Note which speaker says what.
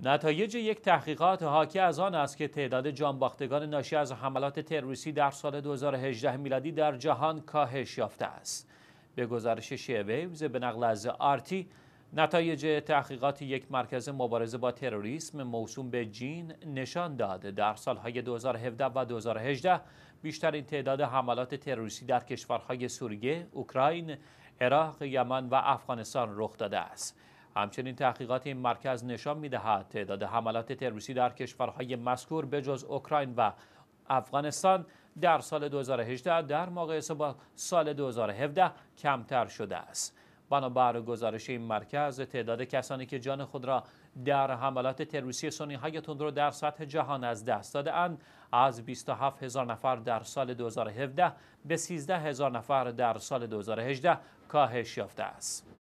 Speaker 1: نتایج یک تحقیقات حاکی از آن است که تعداد جانباختگان ناشی از حملات تروریستی در سال 2018 میلادی در جهان کاهش یافته است. به گزارش شیویوز به نقل از آرتی نتایج تحقیقات یک مرکز مبارزه با تروریسم موسوم به جین نشان داد در سالهای 2017 و 2018 بیشترین تعداد حملات تروریستی در کشورهای سوریه، اوکراین، عراق، یمن و افغانستان رخ داده است. همچنین تحقیقات این مرکز نشان می‌دهد تعداد حملات تروریستی در کشورهای مذکور به جز اوکراین و افغانستان در سال 2018 در مقایسه با سال 2017 کمتر شده است. بنابر گزارش این مرکز تعداد کسانی که جان خود را در حملات تروریستی سنی های تندرو در سطح جهان از دست دادهاند از 27 هزار نفر در سال 2017 به 13 هزار نفر در سال 2018 کاهش یافته است.